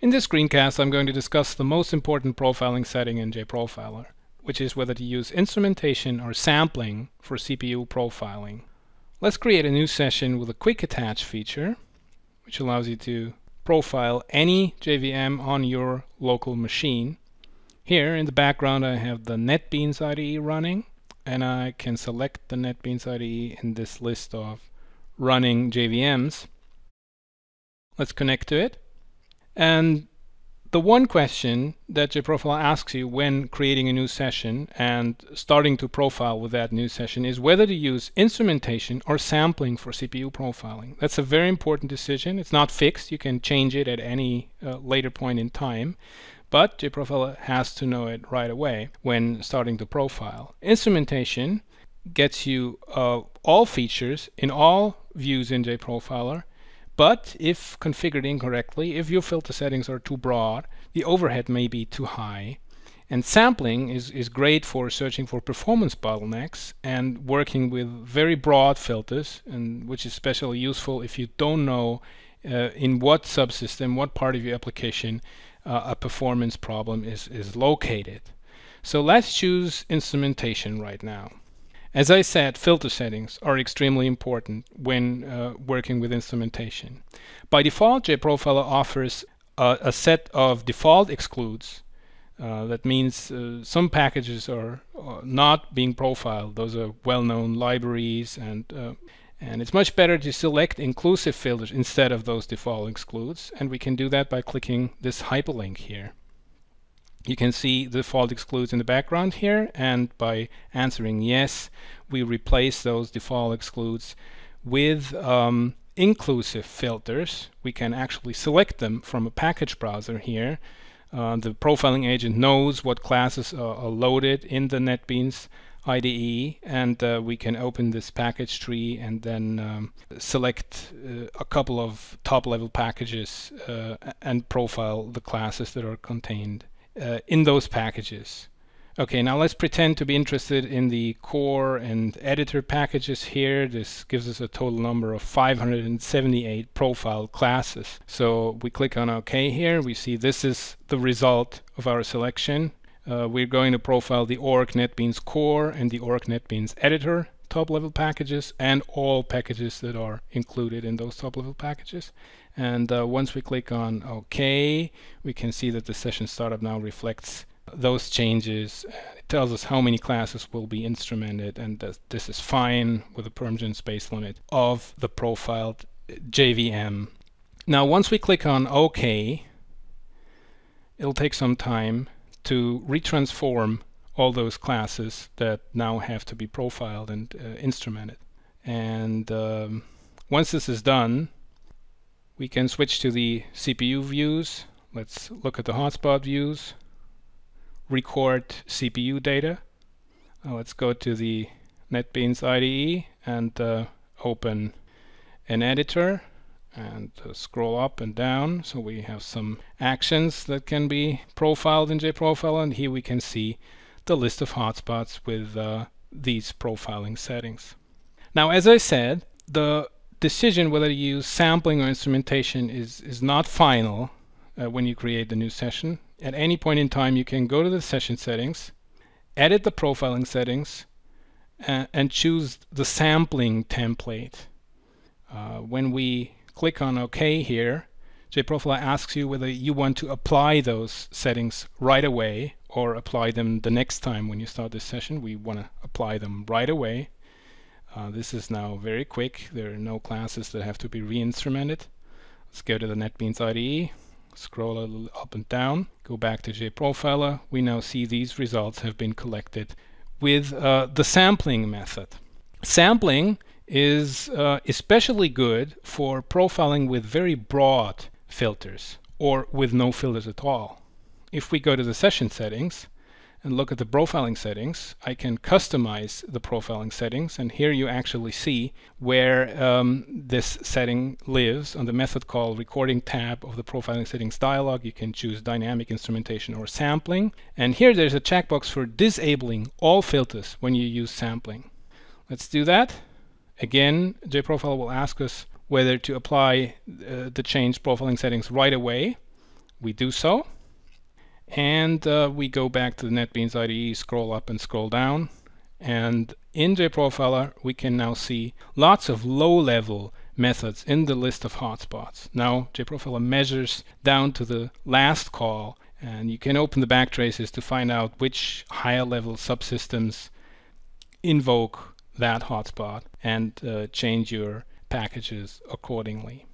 In this screencast I'm going to discuss the most important profiling setting in JProfiler, which is whether to use instrumentation or sampling for CPU profiling. Let's create a new session with a quick attach feature, which allows you to profile any JVM on your local machine. Here in the background I have the NetBeans IDE running and I can select the NetBeans IDE in this list of running JVMs. Let's connect to it. And the one question that JProfiler asks you when creating a new session and starting to profile with that new session is whether to use instrumentation or sampling for CPU profiling. That's a very important decision. It's not fixed. You can change it at any uh, later point in time. But JProfiler has to know it right away when starting to profile. Instrumentation gets you uh, all features in all views in JProfiler but if configured incorrectly, if your filter settings are too broad, the overhead may be too high. And sampling is, is great for searching for performance bottlenecks and working with very broad filters, and which is especially useful if you don't know uh, in what subsystem, what part of your application uh, a performance problem is, is located. So let's choose instrumentation right now. As I said, filter settings are extremely important when uh, working with instrumentation. By default, JProfiler offers a, a set of default excludes. Uh, that means uh, some packages are uh, not being profiled. Those are well-known libraries and uh, and it's much better to select inclusive filters instead of those default excludes. And we can do that by clicking this hyperlink here you can see the default excludes in the background here and by answering yes we replace those default excludes with um, inclusive filters. We can actually select them from a package browser here. Uh, the profiling agent knows what classes are loaded in the NetBeans IDE and uh, we can open this package tree and then um, select uh, a couple of top level packages uh, and profile the classes that are contained uh, in those packages. Okay, now let's pretend to be interested in the core and editor packages here. This gives us a total number of 578 profile classes. So we click on OK here. We see this is the result of our selection. Uh, we're going to profile the org NetBeans core and the org NetBeans editor top level packages and all packages that are included in those top level packages. And uh, once we click on OK, we can see that the session startup now reflects those changes. It tells us how many classes will be instrumented and that this is fine with the permission space limit of the profiled JVM. Now once we click on OK, it'll take some time to retransform all those classes that now have to be profiled and uh, instrumented. And um, once this is done, we can switch to the CPU views. Let's look at the hotspot views, record CPU data. Uh, let's go to the NetBeans IDE and uh, open an editor and uh, scroll up and down so we have some actions that can be profiled in JProfiler and here we can see the list of hotspots with uh, these profiling settings. Now, as I said, the decision whether to use sampling or instrumentation is, is not final uh, when you create the new session. At any point in time, you can go to the session settings, edit the profiling settings, uh, and choose the sampling template. Uh, when we click on OK here, JProfiler asks you whether you want to apply those settings right away or apply them the next time when you start this session. We want to apply them right away. Uh, this is now very quick. There are no classes that have to be re-instrumented. Let's go to the NetBeans IDE, scroll a little up and down, go back to JProfiler. We now see these results have been collected with uh, the sampling method. Sampling is uh, especially good for profiling with very broad filters or with no filters at all. If we go to the session settings and look at the profiling settings, I can customize the profiling settings and here you actually see where um, this setting lives on the method call recording tab of the profiling settings dialog. You can choose dynamic instrumentation or sampling and here there's a checkbox for disabling all filters when you use sampling. Let's do that. Again, JProfiler will ask us whether to apply uh, the changed profiling settings right away we do so. And uh, we go back to the NetBeans IDE, scroll up and scroll down. And in JProfiler, we can now see lots of low-level methods in the list of hotspots. Now, JProfiler measures down to the last call, and you can open the backtraces to find out which higher-level subsystems invoke that hotspot and uh, change your packages accordingly.